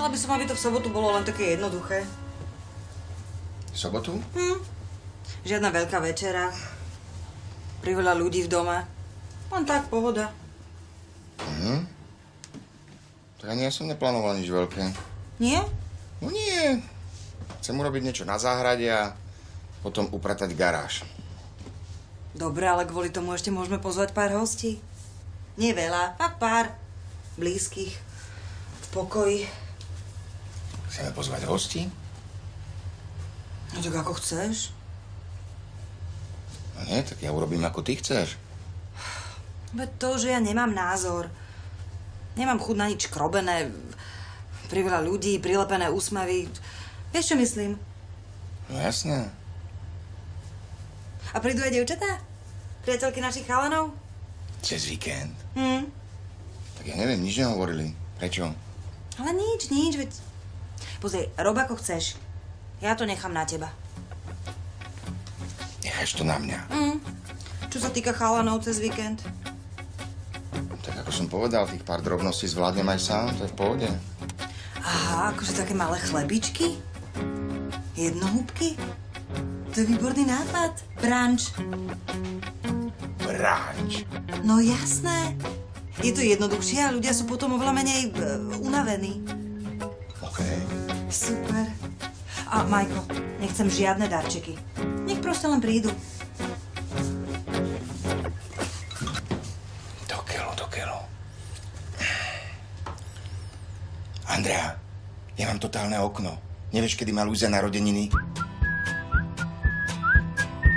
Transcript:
Chcela by som, aby to v sobotu bolo len také jednoduché. V sobotu? Hm. Žiadna veľká večera. Priveľa ľudí v dome. Len tak, pohoda. Mhm. Tak ani ja som neplánoval nič veľké. Nie? No nie. Chcem urobiť niečo na záhrade a potom upratať garáž. Dobre, ale kvôli tomu ešte môžeme pozvať pár hostí. Nie veľa, fakt pár. Blízkych. V pokoji. Chceme pozvať hosti? No tak ako chceš. No nie, tak ja urobím ako ty chceš. Veď to, že ja nemám názor. Nemám chuť na nič krobené. Priveľa ľudí, prilepené úsmevy. Vieš, čo myslím? No jasné. A prídu aj devčatá? Priateľky našich chalanov? Cez víkend. Hm. Tak ja neviem, nič nehovorili. Prečo? Ale nič, nič, veď... Pozri, rob ako chceš. Ja to nechám na teba. Necháš to na mňa. Hm. Čo sa týka chalanov cez víkend? Tak ako som povedal, tých pár drobností zvládnem aj sám, to je v pohode. Aha, akože také malé chlebičky? Jednohúbky? To je výborný nápad. Branč. Branč. No jasné. Je to jednoduchšie a ľudia sú potom oveľa menej e, unavení. OK. Super. A Majko, nechcem žiadne darčeky. Nech proste len prídu. Keľu, do keľu. Andrea, ja mám totálne okno. Nevieš, kedy má Luisa narodeniny?